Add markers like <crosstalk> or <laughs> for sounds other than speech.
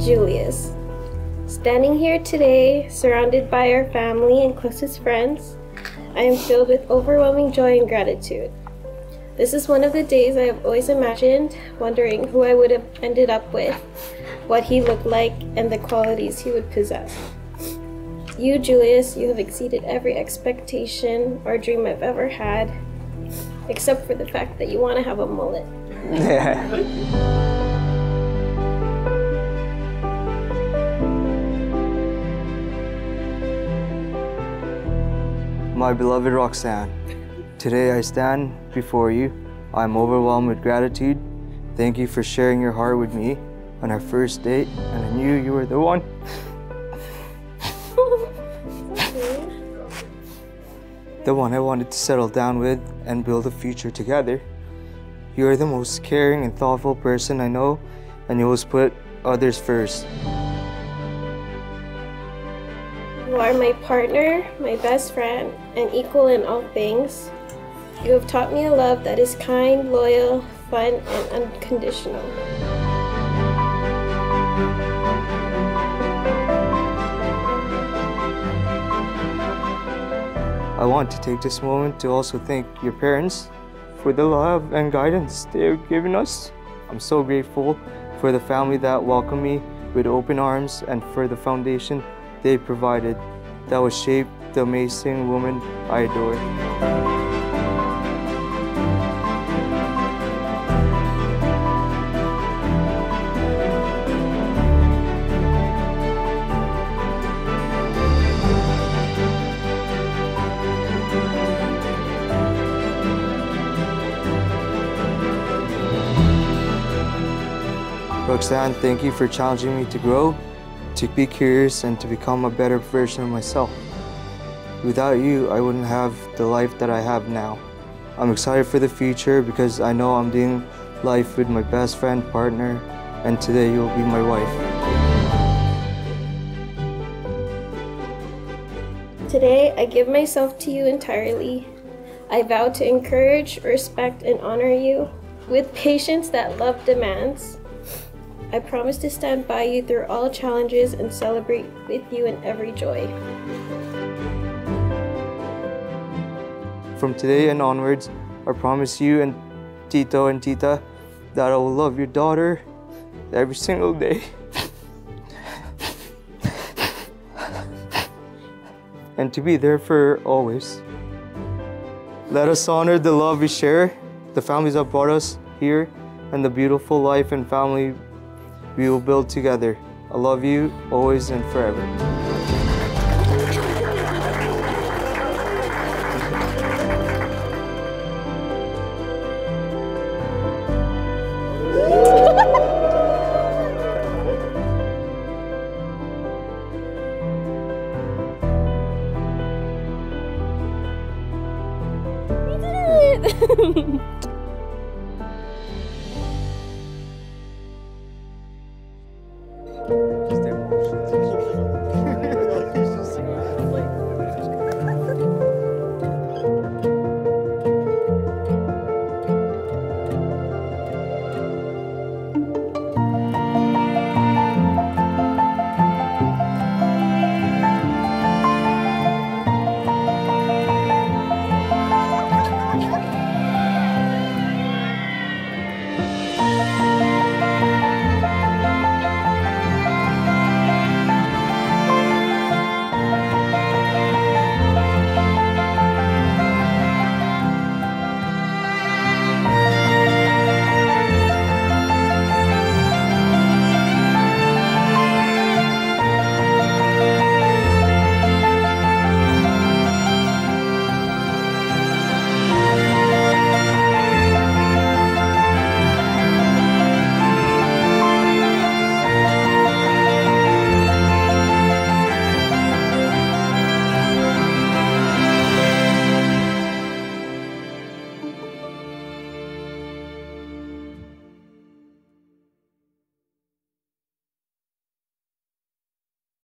Julius. Standing here today, surrounded by our family and closest friends, I am filled with overwhelming joy and gratitude. This is one of the days I have always imagined, wondering who I would have ended up with, what he looked like, and the qualities he would possess. You, Julius, you have exceeded every expectation or dream I've ever had, except for the fact that you want to have a mullet. <laughs> My beloved Roxanne, today I stand before you. I'm overwhelmed with gratitude. Thank you for sharing your heart with me on our first date, and I knew you were the one. <laughs> the one I wanted to settle down with and build a future together. You are the most caring and thoughtful person I know, and you always put others first. Are my partner, my best friend, and equal in all things. You have taught me a love that is kind, loyal, fun, and unconditional. I want to take this moment to also thank your parents for the love and guidance they have given us. I'm so grateful for the family that welcomed me with open arms and for the foundation they provided that will shape the amazing woman I adore. Roxanne, thank you for challenging me to grow, to be curious, and to become a better version of myself. Without you, I wouldn't have the life that I have now. I'm excited for the future because I know I'm doing life with my best friend, partner, and today you'll be my wife. Today, I give myself to you entirely. I vow to encourage, respect, and honor you with patience that love demands. I promise to stand by you through all challenges and celebrate with you in every joy. From today and onwards, I promise you and Tito and Tita that I will love your daughter every single day. and to be there for always. Let us honor the love we share, the families that brought us here, and the beautiful life and family we will build together. I love you always and forever. <laughs> We did it! <laughs>